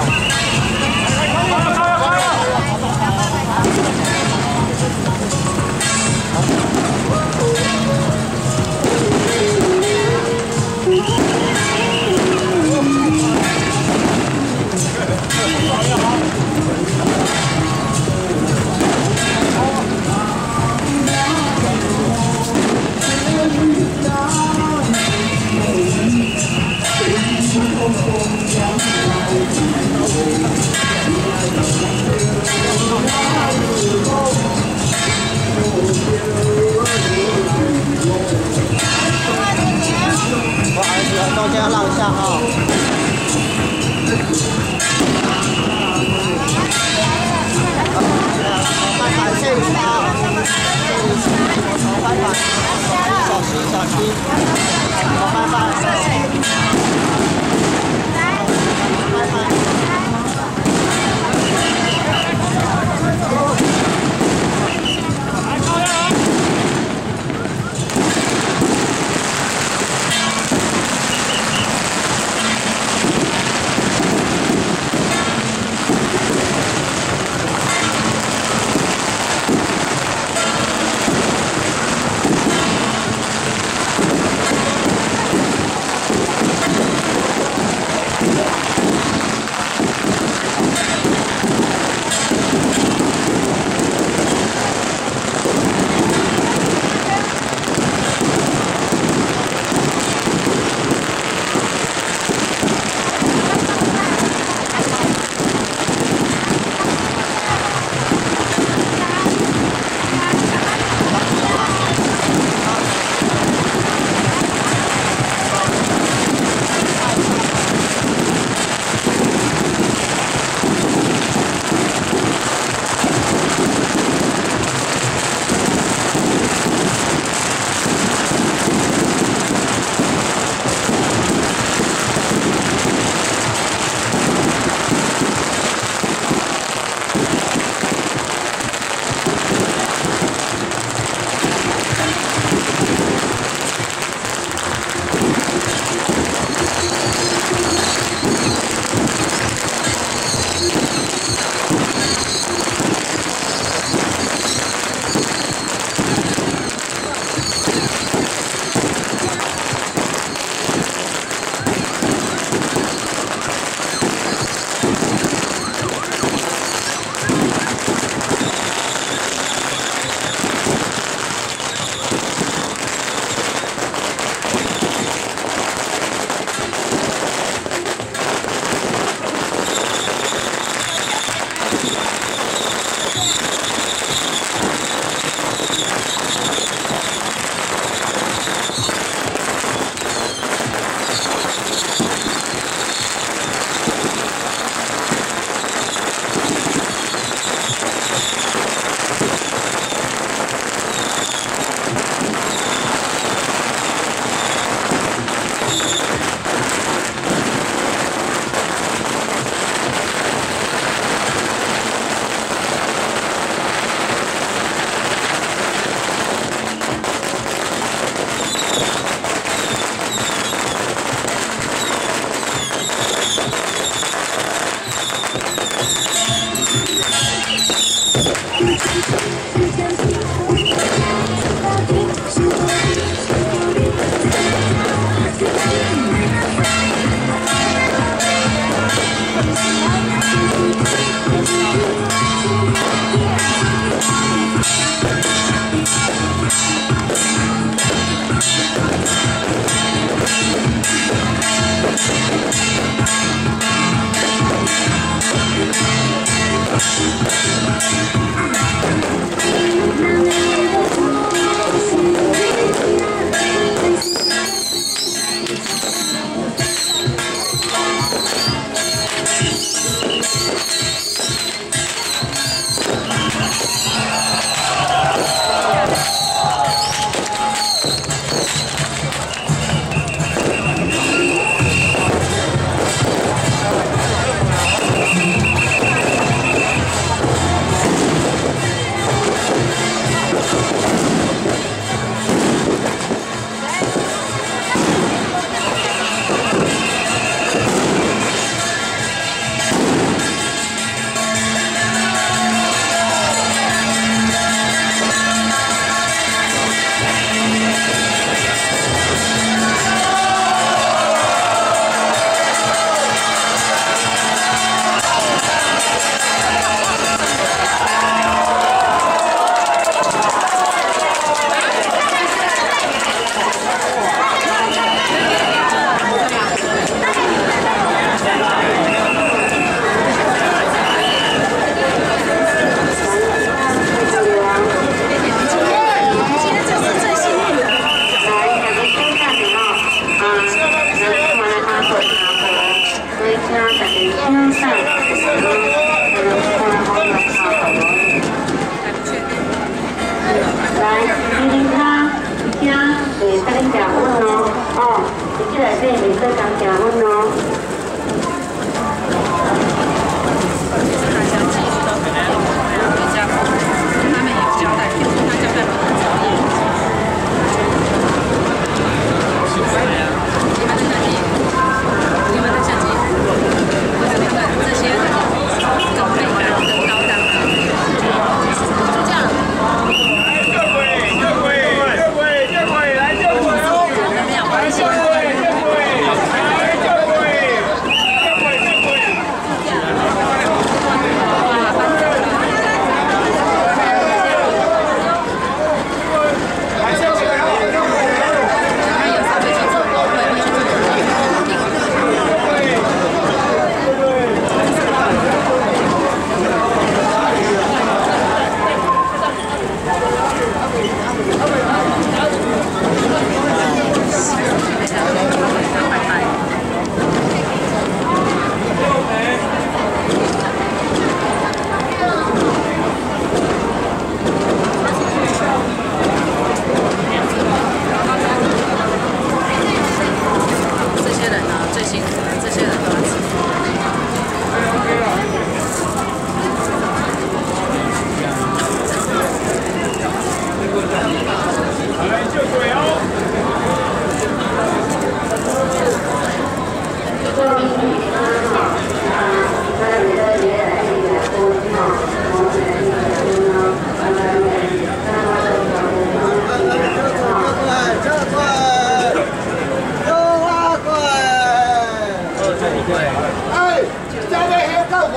Bye. Thank you. 来叮叮当虾给三个小问哦哦一起来这里你就当小问哦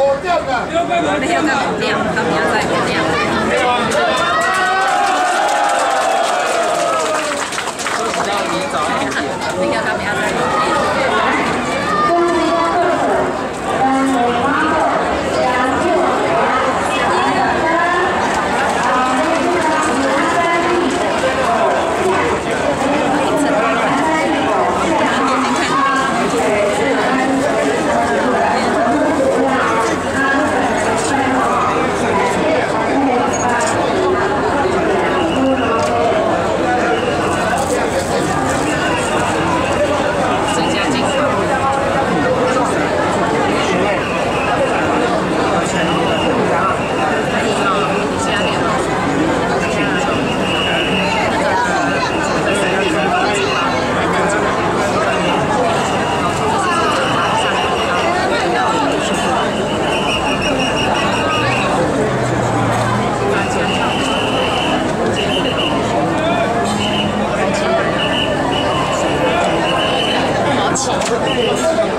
火掉的！我们要在火掉，他们要在火掉。ました。